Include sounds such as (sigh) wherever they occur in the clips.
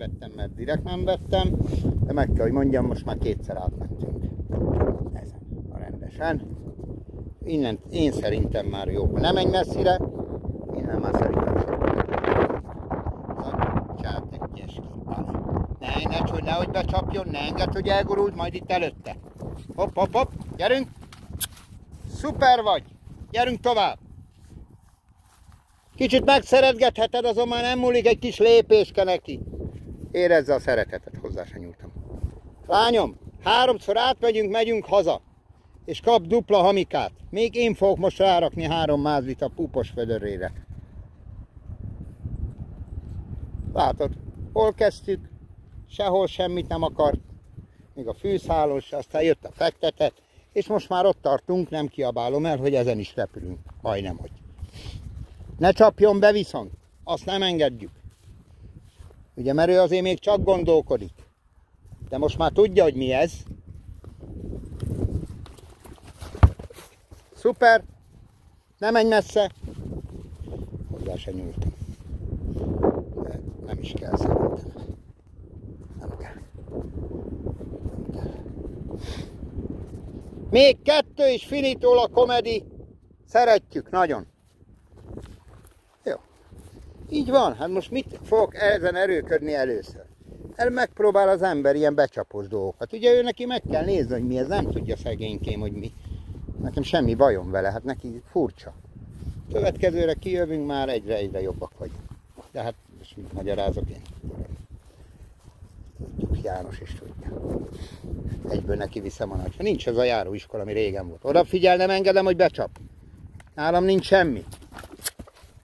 vettem, mert direkt nem vettem, de meg kell, hogy mondjam, most már kétszer átmentünk. Ezen a rendesen. Innen én szerintem már jó. Nem menj messzire, innen már szerintem Csát egy ki. Ne, ne csúly, nehogy becsapjon, ne enged, hogy elgurult, majd itt előtte. Hopp, hopp, hopp, gyerünk! Szuper vagy! Gyerünk tovább! Kicsit megszeretgetheted, azon már nem múlik egy kis lépéske neki. Érezze a szeretetet, hozzá se nyúltam. Lányom, háromszor átmegyünk, megyünk haza. És kap dupla hamikát. Még én fogok most rárakni három mázlit a pupos födörére. Látod, hol kezdtük, sehol semmit nem akart, még a fűszálos, aztán jött a fektetet, és most már ott tartunk, nem kiabálom el, hogy ezen is repülünk. Majdnem, hogy. Ne csapjon be viszont, azt nem engedjük. Ugye, mert ő azért még csak gondolkodik. De most már tudja, hogy mi ez. Szuper! Ne menj messze! Hozzá se nyúltam. De nem is kell szerintem. Nem kell. Nem kell. Még kettő is finitól a komedi. Szeretjük nagyon. Így van, hát most mit fogok ezen erőködni először? El megpróbál az ember ilyen becsapos dolgokat. Ugye ő neki meg kell nézni, hogy mi ez, nem tudja szegénykém, hogy mi. Nekem semmi bajom vele, hát neki furcsa. Következőre kijövünk, már egyre-egyre jobbak vagyunk. De hát most mit magyarázok én? Tudjuk, János is tudja. Egyből neki viszem a nagy. Nincs ez a járóiskola, ami régen volt. Oda figyel, nem engedem, hogy becsap. Nálam nincs semmi.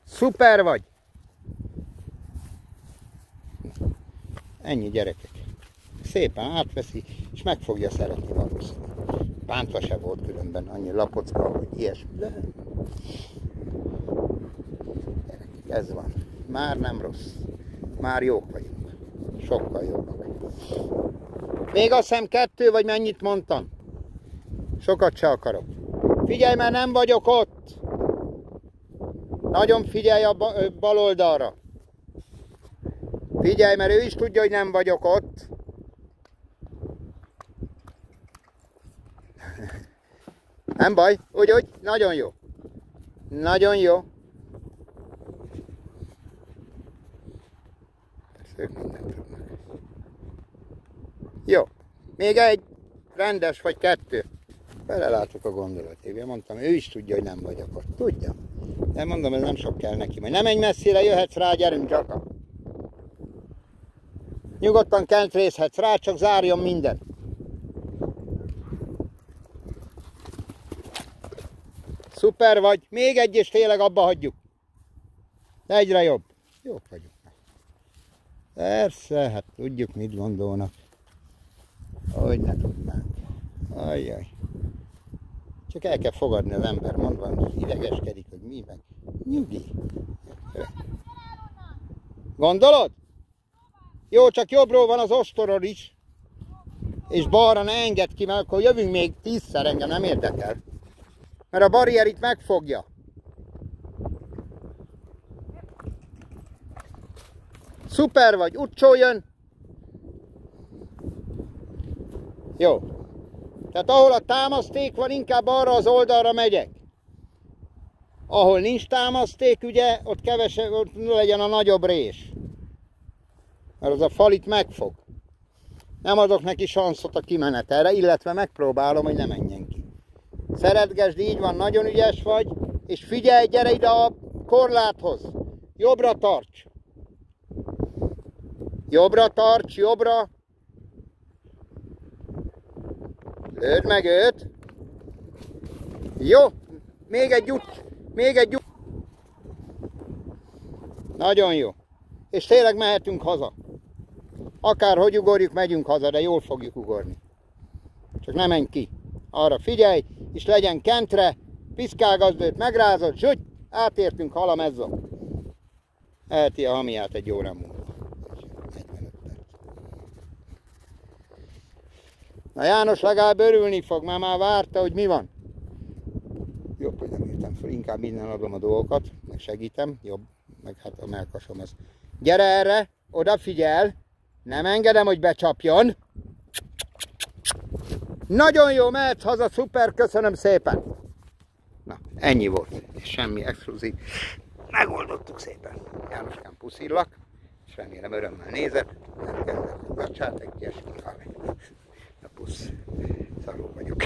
Szuper vagy! Ennyi gyerekek. Szépen átveszi, és meg fogja szeretni valószínűleg. Bántva se volt különben, annyi lapocka, hogy ilyesmi. De... Gyerekek, ez van. Már nem rossz. Már jók vagyunk. Sokkal jobbak. Még azt hiszem kettő, vagy mennyit mondtam? Sokat se akarok. Figyelj, mert nem vagyok ott. Nagyon figyelj a bal oldalra. Figyelj, mert ő is tudja, hogy nem vagyok ott. (laughs) Nem baj, úgy, úgy, nagyon jó. Nagyon jó. Jó, még egy rendes vagy kettő. Belelátok a gondolatévé. Mondtam, ő is tudja, hogy nem vagyok ott. Tudja. De mondom, ez nem sok kell neki. Majd nem menj messzire, jöhetsz rá, gyerünk, Csaka. Nyugodtan kentrészhetsz rá, csak zárjon minden. Szuper vagy. Még egy és tényleg abba hagyjuk. Egyre jobb. Jók vagyunk. Persze, hát tudjuk mit gondolnak. Hogy ne tudnánk. Ajjaj. Csak el kell fogadni az ember, mondva, idegeskedik, hogy mi meg. Nyugi. Gondolod? Jó, csak jobbról van az ostorod is. És balra ne enged ki, mert akkor jövünk még tízszer, engem nem érdekel. Mert a barrier itt megfogja. Szuper vagy, utcsoljon. Jó. Tehát ahol a támaszték van, inkább arra az oldalra megyek. Ahol nincs támaszték, ugye, ott kevesebb, ott legyen a nagyobb rés mert az a fal itt megfog. Nem adok neki sanszot a kimenetelre, illetve megpróbálom, hogy ne menjen ki. Szeretgesd, így van, nagyon ügyes vagy, és figyelj, gyere ide a korláthoz. Jobbra tarts. Jobbra tarts, jobbra. Lőd meg őt. Jó, még egy ut, még egy ut. Nagyon jó. És tényleg mehetünk haza. Akárhogy ugorjuk, megyünk haza, de jól fogjuk ugorni. Csak ne menj ki. Arra figyelj, és legyen kentre, piszkálgazdőt megrázod, sőt, átértünk halamezzon. Eheti a hamiát egy óra múlva. Na János legalább örülni fog, mert már várta, hogy mi van. Jobb, hogy nem írtam fel, inkább minden adom a dolgokat, meg segítem, jobb, meg hát a melkasom ez. Gyere erre, odafigyel, Nem engedem, hogy becsapjon. Nagyon jó, mehetsz haza, szuper, köszönöm szépen. Na, ennyi volt. Semmi exkluzív. Megoldottuk szépen. Jánoskám puszillak, és remélem örömmel nézed. Nem kell, gacsát egy ilyesmi. Na pusz, szarul vagyok.